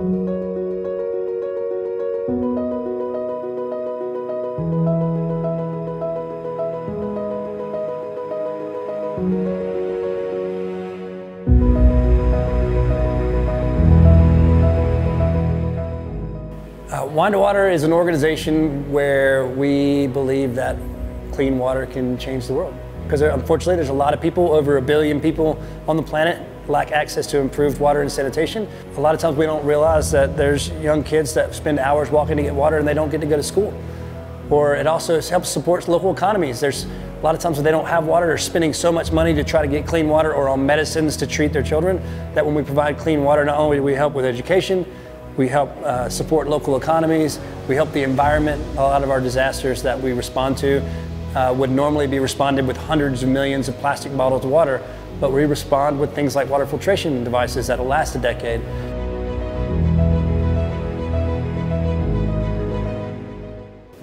Uh, Wine to Water is an organization where we believe that clean water can change the world. Because unfortunately, there's a lot of people, over a billion people on the planet, lack access to improved water and sanitation. A lot of times we don't realize that there's young kids that spend hours walking to get water and they don't get to go to school. Or it also helps support local economies. There's a lot of times when they don't have water, they're spending so much money to try to get clean water or on medicines to treat their children that when we provide clean water, not only do we help with education, we help uh, support local economies. We help the environment. A lot of our disasters that we respond to uh, would normally be responded with hundreds of millions of plastic bottles of water, but we respond with things like water filtration devices that'll last a decade.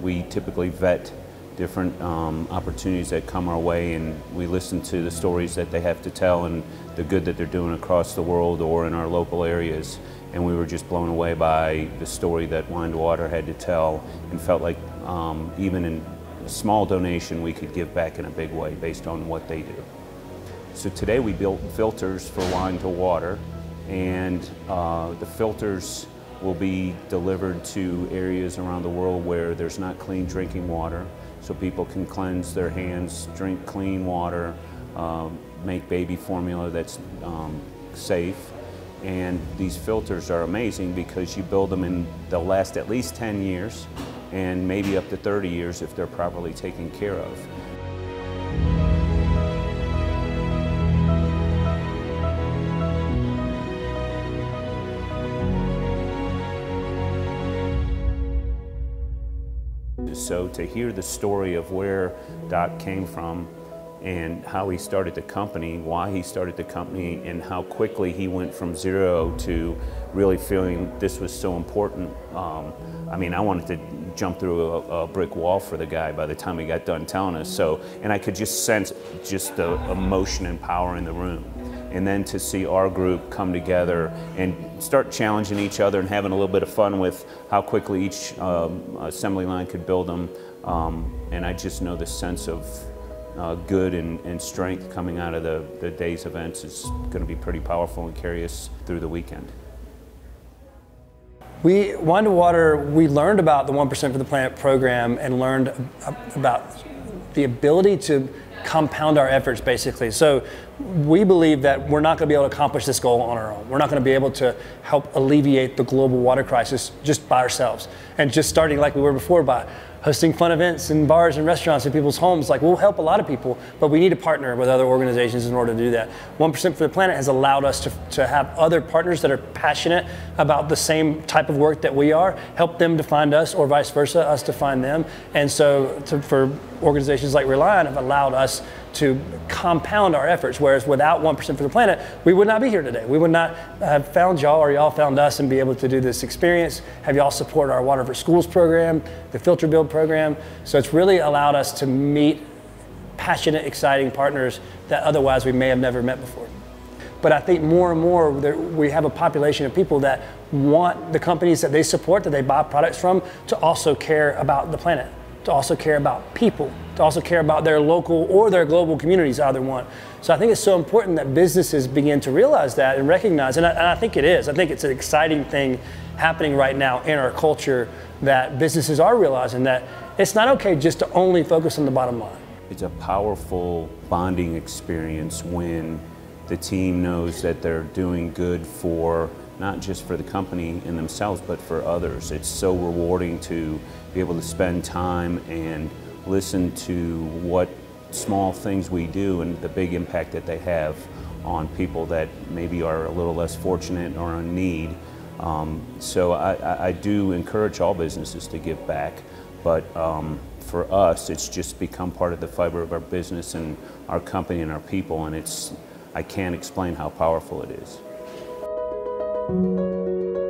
We typically vet different um, opportunities that come our way and we listen to the stories that they have to tell and the good that they're doing across the world or in our local areas and we were just blown away by the story that Wine to Water had to tell and felt like um, even in a small donation we could give back in a big way based on what they do. So today we built filters for Wine to Water and uh, the filters will be delivered to areas around the world where there's not clean drinking water so people can cleanse their hands, drink clean water, um, make baby formula that's um, safe. And these filters are amazing because you build them and they'll last at least 10 years and maybe up to 30 years if they're properly taken care of. So to hear the story of where Doc came from and how he started the company, why he started the company, and how quickly he went from zero to really feeling this was so important. Um, I mean, I wanted to jump through a, a, brick wall for the guy by the time he got done telling us. So, and I could just sense just the emotion and power in the room and then to see our group come together and start challenging each other and having a little bit of fun with how quickly each um, assembly line could build them. Um, and I just know the sense of uh, good and, and, strength coming out of the, the day's events is going to be pretty powerful and carry us through the weekend. Wine to Water, we learned about the 1% for the Planet program and learned about the ability to compound our efforts basically. So we believe that we're not going to be able to accomplish this goal on our own. We're not going to be able to help alleviate the global water crisis just by ourselves. And just starting like we were before by hosting fun events in bars and restaurants in people's homes. Like we'll help a lot of people, but we need to partner with other organizations in order to do that. 1% for the Planet has allowed us to, to have other partners that are passionate about the same type of work that we are, help them to find us or vice versa, us to find them. And so to, for organizations like RELiON have allowed us to compound our efforts. Whereas without 1% for the planet, we would not be here today. We would not have found y'all or y'all found us and be able to do this experience, have y'all support our Water for Schools program, the Filter Build program. So it's really allowed us to meet passionate, exciting partners that otherwise we may have never met before. But I think more and more we have a population of people that want the companies that they support, that they buy products from, to also care about the planet to also care about people, to also care about their local or their global communities, either one. So I think it's so important that businesses begin to realize that and recognize, and I, and I think it is. I think it's an exciting thing happening right now in our culture that businesses are realizing that it's not okay just to only focus on the bottom line. It's a powerful bonding experience when the team knows that they're doing good for not just for the company and themselves, but for others. It's so rewarding to be able to spend time and listen to what small things we do and the big impact that they have on people that maybe are a little less fortunate or in need. Um, so I, I, do encourage all businesses to give back, but um, for us, it's just become part of the fiber of our business and our company and our people, and it's I can't explain how powerful it is. thank you